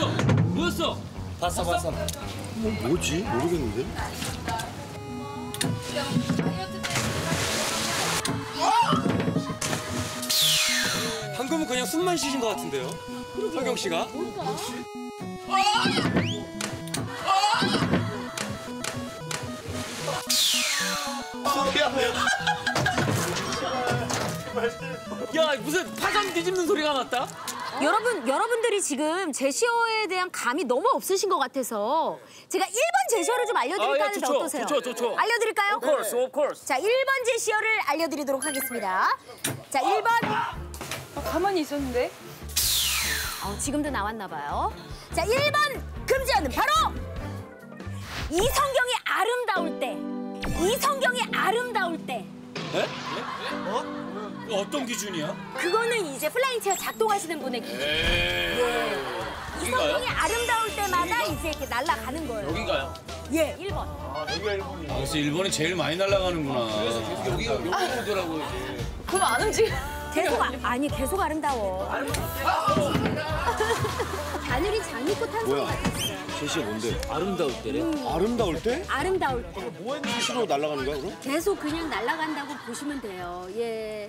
보였어. 봤어 봤어. 뭐지? 모르겠는데? 방금은 그냥 숨만 쉬신 것 같은데요. 성경 씨가. 야 무슨 파전 뒤집는 소리가 났다. 여러분, 여러분들이 지금 제시어에 대한 감이 너무 없으신 것 같아서 제가 1번 제시어를 좀 알려드릴까 아, 예, 하는데 좋죠. 어떠세요? 좋죠, 좋죠. 알려드릴까요? Of course, of course. 자, 1번 제시어를 알려드리도록 하겠습니다. 자, 1번. 가만히 있었는데? 어, 지금도 나왔나 봐요. 자, 1번 금지어는 바로 이 성경이 아름다울 때. 이 성경이 아름다울 때. 에? 어? 어떤 기준이야? 그거는 이제 플라잉 체어 작동하시는 분의 기준. 예. 이 성경이 아름다울 때마다 이제 이렇게 날아가는 거예요. 여긴가요? 예, 1번. 그래서 일본이 제일 많이 날아가는구나. 그래서 계속 여기가 여기 오더라고요. 이제. 그럼 안 움직여. 계속 아, 아니 계속 아름다워. 바늘이 장미꽃 한 뭐야? 송이 같았어요. 제시가 뭔데? 아름다울 때래. 아름다울 때? 아름다울 때 시로 날아가는 거야, 그럼? 계속 그냥 날아간다고 보시면 돼요. 예.